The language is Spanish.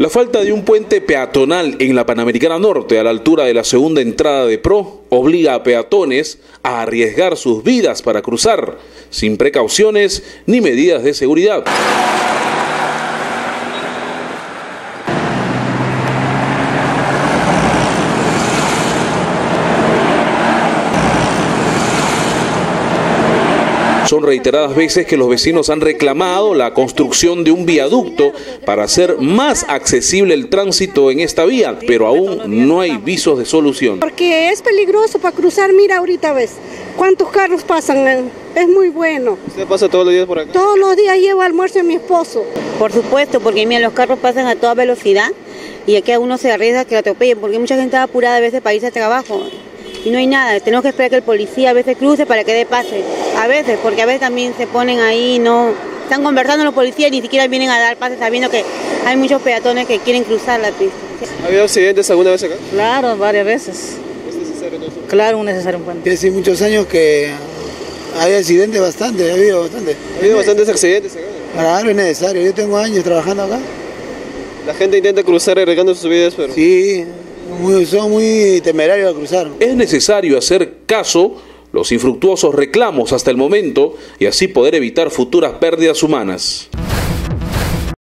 La falta de un puente peatonal en la Panamericana Norte a la altura de la segunda entrada de Pro obliga a peatones a arriesgar sus vidas para cruzar sin precauciones ni medidas de seguridad. Son reiteradas veces que los vecinos han reclamado la construcción de un viaducto para hacer más accesible el tránsito en esta vía, pero aún no hay visos de solución. Porque es peligroso para cruzar, mira ahorita ves cuántos carros pasan, es muy bueno. ¿Usted pasa todos los días por acá? Todos los días llevo almuerzo a mi esposo. Por supuesto, porque mira, los carros pasan a toda velocidad y aquí a uno se arriesga que lo atropellen, porque mucha gente está apurada a veces para irse a trabajo y no hay nada. Tenemos que esperar que el policía a veces cruce para que dé pase. A veces, porque a veces también se ponen ahí, no están conversando los policías y ni siquiera vienen a dar pase sabiendo que hay muchos peatones que quieren cruzar la pista. ¿Ha habido accidentes alguna vez acá? Claro, varias veces. ¿Es necesario no? Claro, un necesario un puente. Hace muchos años que hay accidentes bastante, ha habido bastante. ¿Ha habido bastantes accidentes acá? Claro, es necesario. Yo tengo años trabajando acá. La gente intenta cruzar arriesgando sus vidas, pero... Sí, son muy temerarios al cruzar. Es necesario hacer caso los infructuosos reclamos hasta el momento y así poder evitar futuras pérdidas humanas.